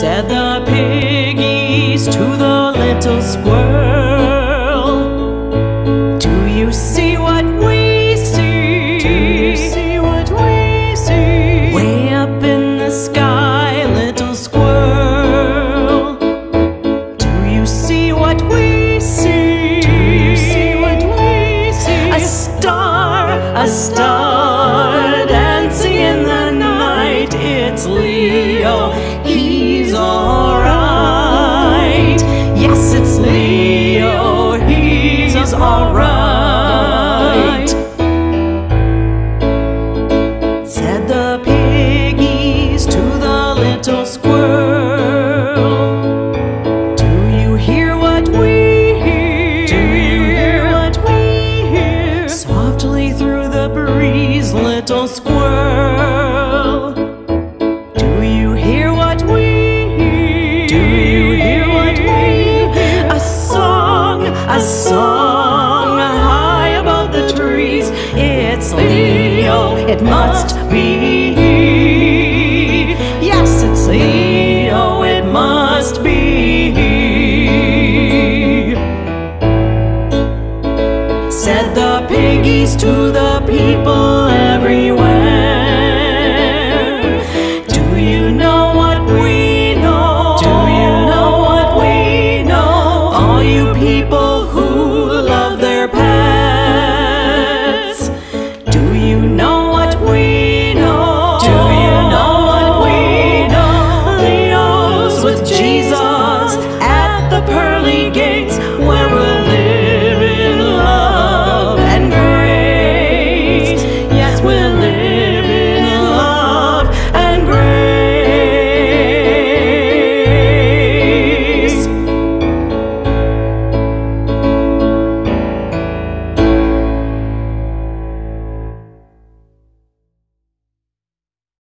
Said the piggies to the little squirrel. alright. Said the piggies to the little squirrel. Do you hear what we hear? Do you hear what we hear? Softly through the breeze, little squirrel. it's Leo, it must be. Yes, it's Leo, it must be. Said the piggies to the people everywhere. Do you know what we know? Do you know what we know? All you people who